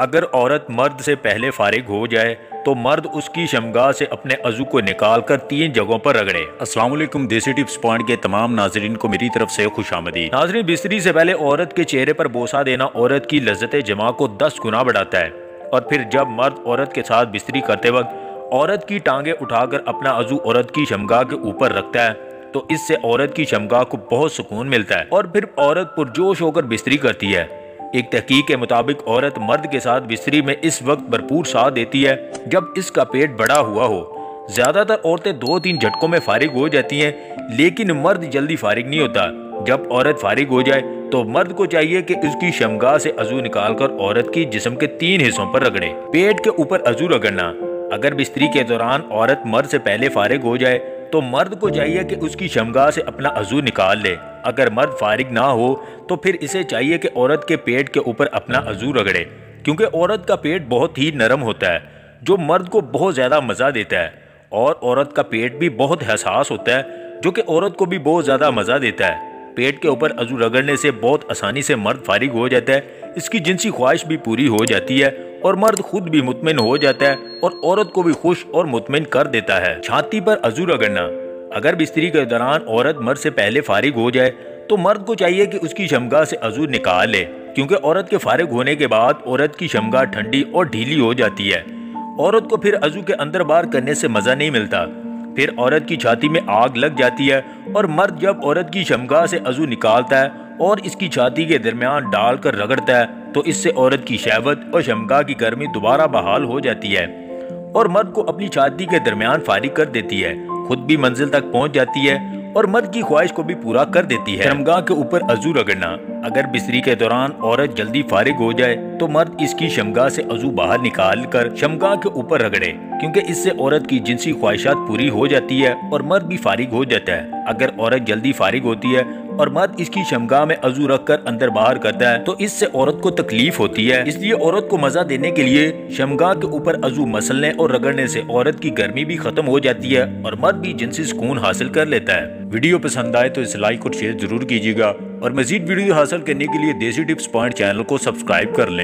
अगर औरत मर्द से पहले फारिग हो जाए तो मर्द उसकी शमगा से अपने अजू को निकाल कर तीन जगहों पर रगड़े। असलम देसी टिप्स पॉइंट के तमाम नाजरीन को मेरी तरफ़ से खुश आमदी नाजरीन बिस्तरी से पहले औरत के चेहरे पर बोसा देना औरत की लज्जत जमा को दस गुना बढ़ाता है। और फिर जब मर्द औरत के साथ बिस्तरी करते वक्त औरत की टांगे उठाकर अपना अजू औरत की शमगा के ऊपर रखता है तो इससे औरत की शमगा को बहुत सुकून मिलता है। और फिर औरत पुरजोश होकर बिस्तरी करती है। एक तहकीक के मुताबिक औरत मर्द के साथ बिस्तरी में इस वक्त भरपूर साथ देती है, जब इसका पेट बड़ा हुआ हो। ज़्यादातर औरतें दो तीन झटकों में फारिग हो जाती हैं, लेकिन मर्द जल्दी फारिग नहीं होता। जब औरत फारिग हो जाए तो मर्द को चाहिए कि उसकी शमगा से अजू निकालकर औरत की जिस्म के तीन हिस्सों पर रगड़े। पेट के ऊपर अजू रगड़ना। अगर बिस्तरी के दौरान औरत मर्द से पहले फारिग हो जाए तो मर्द को चाहिए कि उसकी शमगा से अपना अजू निकाल ले। अगर मर्द फारिग ना हो तो फिर इसे चाहिए कि औरत के पेट के ऊपर अपना अजू रगड़े, क्योंकि औरत का पेट बहुत ही नरम होता है, जो मर्द को बहुत ज़्यादा मज़ा देता है, और औरत का पेट भी बहुत हसास होता है, जो कि औरत को भी बहुत ज़्यादा मज़ा देता है। पेट के ऊपर अजू रगड़ने से बहुत आसानी से मर्द फारिग हो जाता है, इसकी जिनसी ख्वाहिश भी पूरी हो जाती है, और मर्द खुद भी मुतमिन हो जाता है, और औरत को भी खुश और मुतमिन कर देता है। छाती पर अजू रगड़ना अगर बिस्तरी के दौरान औरत मर्द से पहले फारिग हो जाए तो मर्द को चाहिए कि उसकी शमगा से अजू निकाल ले, क्योंकि औरत के फारिग होने के बाद औरत की शमगा ठंडी और ढीली हो जाती है। औरत को फिर अजू के अंदर बार करने से मज़ा नहीं मिलता। फिर औरत की छाती में आग लग जाती है और मर्द जब औरत की शमगा से अजू निकालता है और इसकी छाती के दरमियान डालकर रगड़ता है तो इससे औरत की शहवत और शमगा की गर्मी दोबारा बहाल हो जाती है और मर्द को अपनी छाती के दरमियान फारिग कर देती है। खुद भी मंजिल तक पहुँच जाती है और मर्द की ख्वाहिश को भी पूरा कर देती है। शर्मगाह के ऊपर अजू रगड़ना। अगर बिस्तरी के दौरान औरत जल्दी फारिग हो जाए तो मर्द इसकी शमगाह से अजू बाहर निकाल कर शमगाह के ऊपर रगड़े, क्योंकि इससे औरत की जिनसी ख्वाहिशात पूरी हो जाती है और मर्द भी फारिग हो जाता है। अगर औरत जल्दी फारिग होती है और मर्द इसकी शमगा में अजू रख कर अंदर बाहर करता है। तो इससे औरत को तकलीफ़ होती है। इसलिए औरत को मज़ा देने के लिए शमगा के ऊपर अजू मसलने और रगड़ने से औरत की गर्मी भी खत्म हो जाती है और मर्द भी जिनसी सुकून हासिल कर लेता है। वीडियो पसंद आए तो इस लाइक और शेयर ज़रूर कीजिएगा। और मजीद वीडियो हासिल करने के लिए देसी टिप्स पॉइंट चैनल को सब्सक्राइब कर लें।